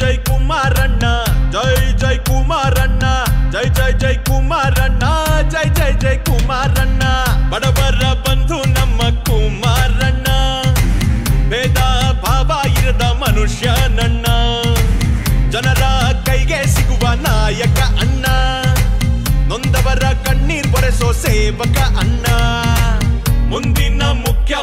ಜೈ ಕುಮಾರಣ್ಣ, ಜೈ ಜೈ ಕುಮಾರಣ್ಣ, ಜೈ ಜೈ ಜೈ ಕುಮಾರಣ್ಣ, ಜೈ ಜೈ ಜೈ ಕುಮಾರಣ್ಣ. ಬಡವರ ಬಂಧು ನಮ್ಮ ಕುಮಾರಣ್ಣ. ಭೇದ ಭಾವ ಇರದ ಮನುಷ್ಯನಣ್ಣ. ಜನರ ಕೈಗೆ ಸಿಗುವ ನಾಯಕ ಅಣ್ಣ. ನೊಂದವರ ಕಣ್ಣೀರ್ ಬರೆಸೋ ಸೇವಕ ಅಣ್ಣ. ಮುಂದಿನ ಮುಖ್ಯ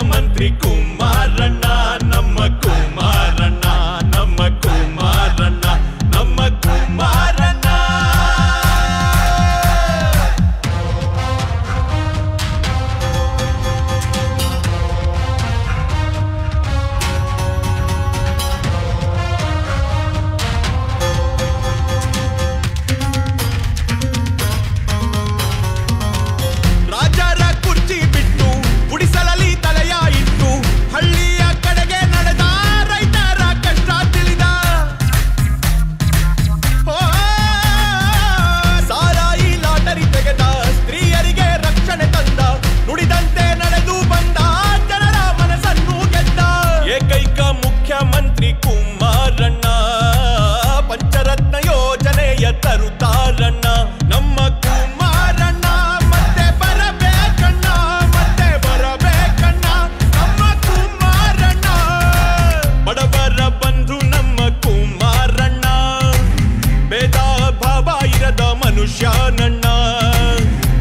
ಮನುಷ್ಯ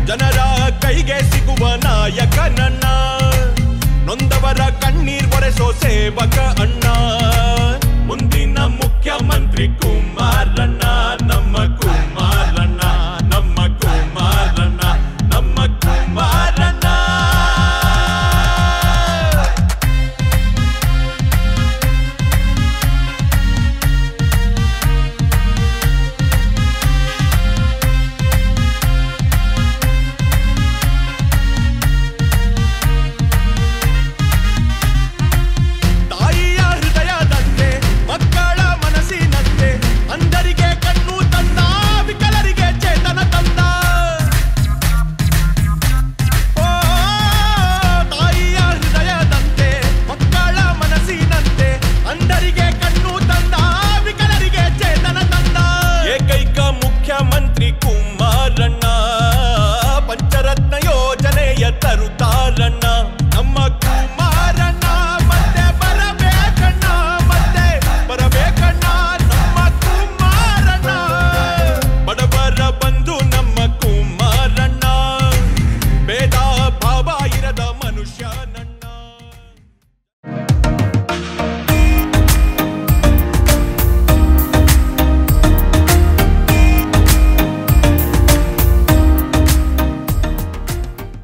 ಜನರ ಕೈಗೆ ಸಿಗುವ ನಾಯಕನಣ್ಣ ನೊಂದವರ ಕಣ್ಣೀರ್ ಒರೆಸೋ ಸೇವಕ ಅಣ್ಣ.